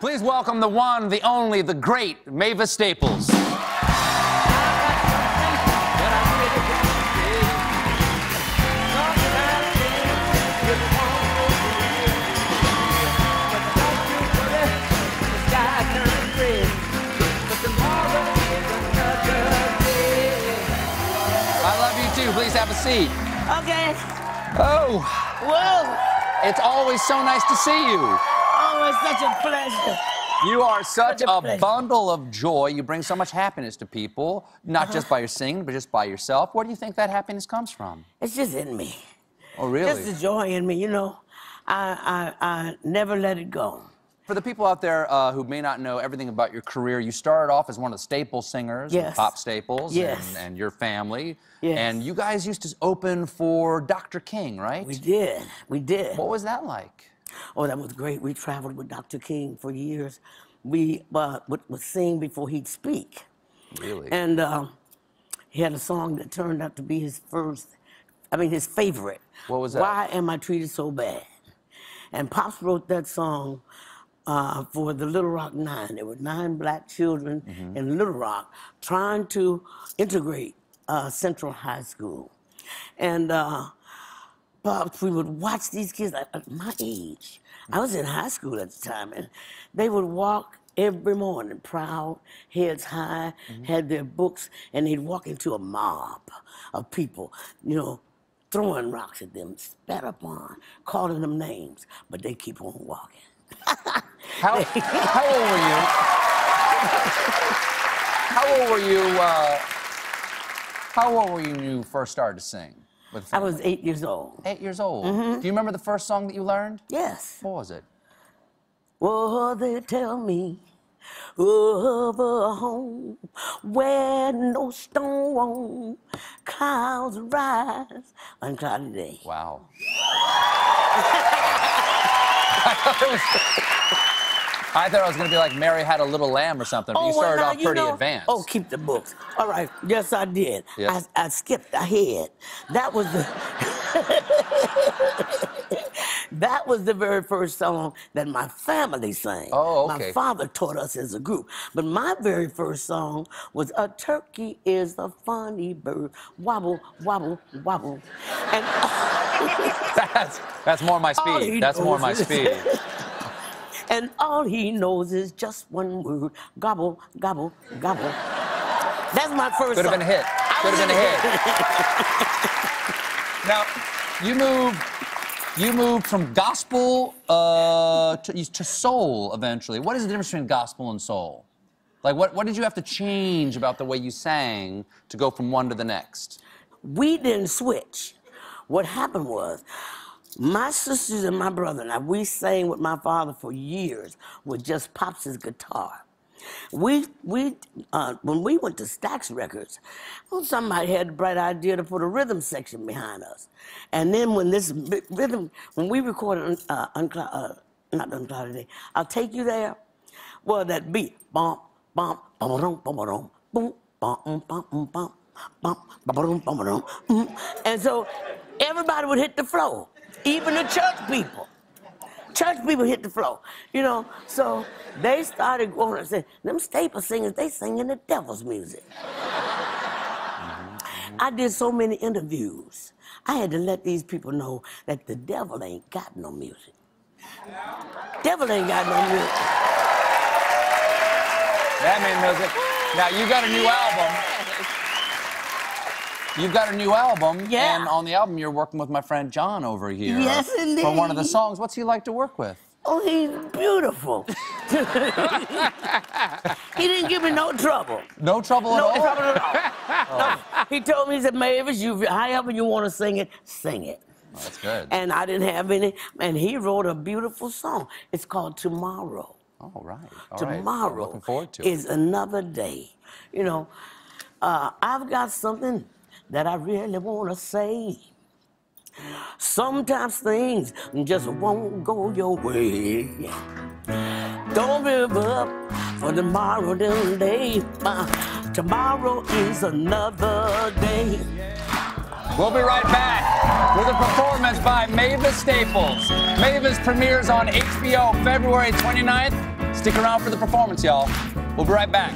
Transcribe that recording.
Please welcome the one, the only, the great Mavis Staples. I love you too. Please have a seat. Okay. Oh, Whoa. it's always so nice to see you. It's such a pleasure. You are such Such a a bundle of joy. You bring so much happiness to people, not just by your singing, but just by yourself. Where do you think that happiness comes from? It's just in me. Oh, really? Just the joy in me, you know. I, I, I never let it go. For the people out there uh, who may not know everything about your career, you started off as one of the staple singers, Yes. Pop Staples, Yes. and, and your family. Yes. And you guys used to open for Dr. King, right? We did. We did. What was that like? Oh, that was great. We traveled with Dr. King for years. We uh, would, would sing before he'd speak. Really? And uh, he had a song that turned out to be his first, I mean, his favorite. What was that? Why Am I Treated So Bad? And Pops wrote that song uh, for the Little Rock Nine. There were nine black children Mm-hmm. in Little Rock trying to integrate uh, Central High School. And Pops, we would watch these kids at, at my age. I was in high school at the time, and they would walk every morning, proud, heads high, had their books, and they'd walk into a mob of people, you know, throwing rocks at them, spat upon, calling them names, but they keep on walking. How, how old were you? How old were you? Uh, how old were you when you first started to sing? I was eight years old. eight years old. Mm-hmm. Do you remember the first song that you learned? Yes. What was it? Oh, they tell me of a home where no storm clouds rise on cloudy day. Wow. I thought I was going to be like Mary Had a Little Lamb or something, but you oh, well, started now, off you pretty know- advanced. Oh, keep the books. All right. Yes, I did. Yes. I, I skipped ahead. That was the. that was the very first song that my family sang. Oh, okay. My father taught us as a group. But my very first song was "A Turkey Is a Funny Bird, Wobble, Wobble, Wobble," and. that's, that's more my speed. That's more my speed. And all he knows is just one word gobble, gobble, gobble. That's my first Could have been a hit. Could have been been a hit. now, you moved. You moved from gospel uh, to, to soul eventually. What is the difference between gospel and soul? Like, what, what did you have to change about the way you sang to go from one to the next? We didn't switch. What happened was, my sisters and my brother and I, we sang with my father for years with just pops guitar. We we uh, when we went to Stax Records, well, somebody had the bright idea to put a rhythm section behind us, and then when this rhythm when we recorded uh, uncloud, uh, not unclouded day, I'll take you there. Well, that beat bump bump bum bum bum bum boom mm, mm, bump, bump, bump, bum bum bum mm. bum and so everybody would hit the floor even the church people. Church people hit the floor, you know. So they started going and saying, them staple singers, they singing the devil's music. I did so many interviews. I had to let these people know that the devil ain't got no music. Devil ain't got no music. That made music. Now you got a new album. You've got a new album, Yeah. and on the album you're working with my friend John over here. Yes, indeed. For one of the songs. What's he like to work with? Oh, he's beautiful. he didn't give me no trouble. No trouble at No all. trouble at all. No. He told me, he said, Mavis, you, however you want to sing it, sing it. Oh, that's good. And I didn't have any, and he wrote a beautiful song. It's called Tomorrow. All right. All right. Tomorrow Looking forward to it. is another day. You know, uh, I've got something that I really want to say. Sometimes things just won't go your way. Don't give up for tomorrow day. Uh, tomorrow is another day. We'll be right back with a performance by Mavis Staples. Mavis premieres on HBO February 29th. Stick around for the performance, y'all. We'll be right back.